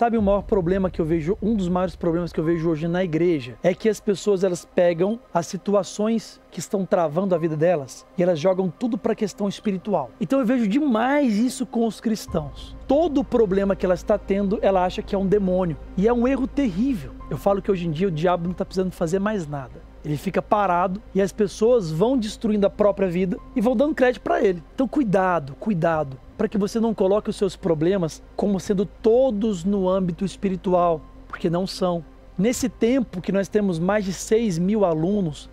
Sabe o maior problema que eu vejo, um dos maiores problemas que eu vejo hoje na igreja é que as pessoas elas pegam as situações que estão travando a vida delas e elas jogam tudo para a questão espiritual. Então eu vejo demais isso com os cristãos. Todo problema que ela está tendo, ela acha que é um demônio. E é um erro terrível. Eu falo que hoje em dia o diabo não está precisando fazer mais nada. Ele fica parado e as pessoas vão destruindo a própria vida e vão dando crédito para ele. Então, cuidado, cuidado, para que você não coloque os seus problemas como sendo todos no âmbito espiritual, porque não são. Nesse tempo que nós temos mais de 6 mil alunos,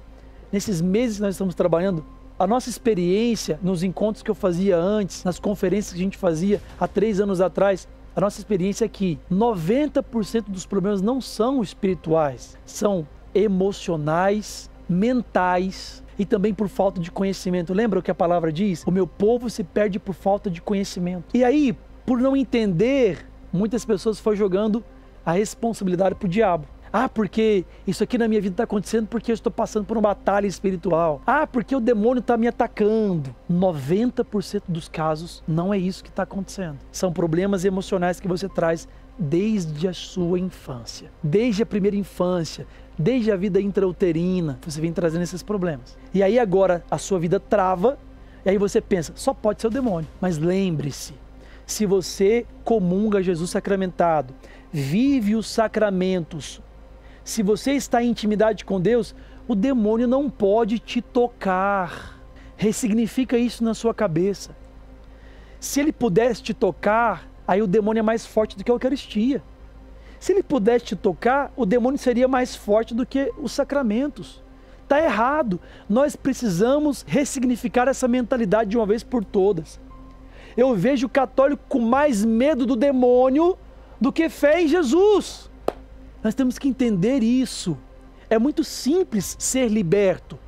nesses meses que nós estamos trabalhando, a nossa experiência nos encontros que eu fazia antes, nas conferências que a gente fazia há três anos atrás, a nossa experiência é que 90% dos problemas não são espirituais, são emocionais, mentais e também por falta de conhecimento. Lembra o que a palavra diz? O meu povo se perde por falta de conhecimento. E aí, por não entender, muitas pessoas foram jogando a responsabilidade para o diabo. Ah, porque isso aqui na minha vida está acontecendo porque eu estou passando por uma batalha espiritual. Ah, porque o demônio está me atacando. 90% dos casos não é isso que está acontecendo. São problemas emocionais que você traz desde a sua infância, desde a primeira infância, desde a vida intrauterina, você vem trazendo esses problemas. E aí agora a sua vida trava, e aí você pensa, só pode ser o demônio. Mas lembre-se, se você comunga Jesus sacramentado, vive os sacramentos, se você está em intimidade com Deus, o demônio não pode te tocar. Ressignifica isso na sua cabeça. Se ele pudesse te tocar, aí o demônio é mais forte do que a Eucaristia. Se ele pudesse te tocar, o demônio seria mais forte do que os sacramentos. Está errado. Nós precisamos ressignificar essa mentalidade de uma vez por todas. Eu vejo o católico com mais medo do demônio do que fé em Jesus. Nós temos que entender isso. É muito simples ser liberto.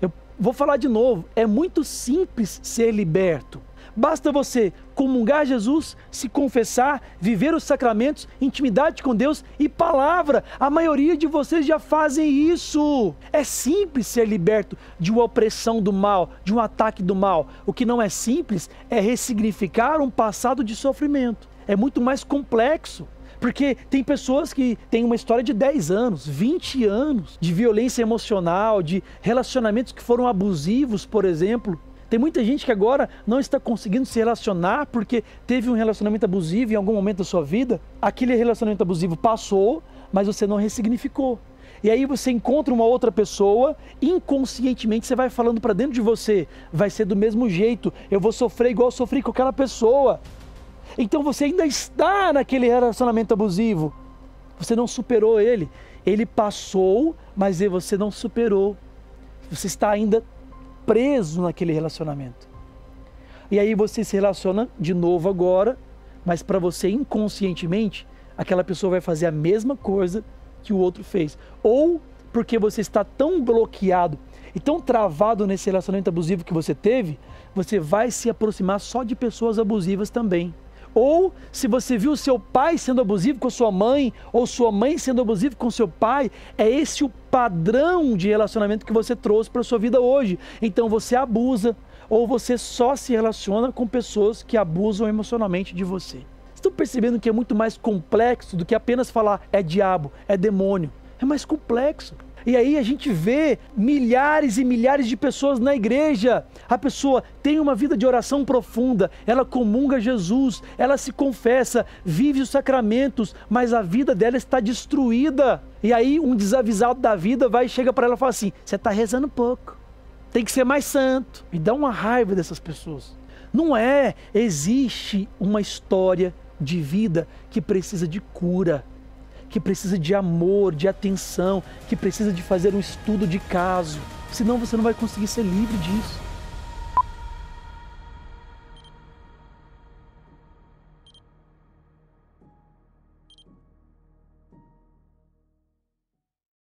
Eu vou falar de novo. É muito simples ser liberto. Basta você comungar Jesus, se confessar, viver os sacramentos, intimidade com Deus e palavra. A maioria de vocês já fazem isso. É simples ser liberto de uma opressão do mal, de um ataque do mal. O que não é simples é ressignificar um passado de sofrimento. É muito mais complexo. Porque tem pessoas que têm uma história de 10 anos, 20 anos de violência emocional, de relacionamentos que foram abusivos, por exemplo, tem muita gente que agora não está conseguindo se relacionar porque teve um relacionamento abusivo em algum momento da sua vida. Aquele relacionamento abusivo passou, mas você não ressignificou. E aí você encontra uma outra pessoa, inconscientemente você vai falando para dentro de você, vai ser do mesmo jeito, eu vou sofrer igual eu sofri com aquela pessoa. Então você ainda está naquele relacionamento abusivo. Você não superou ele. Ele passou, mas você não superou. Você está ainda preso naquele relacionamento. E aí você se relaciona de novo agora, mas para você inconscientemente, aquela pessoa vai fazer a mesma coisa que o outro fez. Ou porque você está tão bloqueado e tão travado nesse relacionamento abusivo que você teve, você vai se aproximar só de pessoas abusivas também. Ou se você viu seu pai sendo abusivo com sua mãe, ou sua mãe sendo abusiva com seu pai, é esse o padrão de relacionamento que você trouxe para sua vida hoje. Então você abusa, ou você só se relaciona com pessoas que abusam emocionalmente de você. Estão percebendo que é muito mais complexo do que apenas falar é diabo, é demônio. É mais complexo. E aí a gente vê milhares e milhares de pessoas na igreja. A pessoa tem uma vida de oração profunda, ela comunga Jesus, ela se confessa, vive os sacramentos, mas a vida dela está destruída. E aí um desavisado da vida vai chega para ela e fala assim: "Você está rezando pouco. Tem que ser mais santo". Me dá uma raiva dessas pessoas. Não é, existe uma história de vida que precisa de cura que precisa de amor, de atenção, que precisa de fazer um estudo de caso. Senão você não vai conseguir ser livre disso.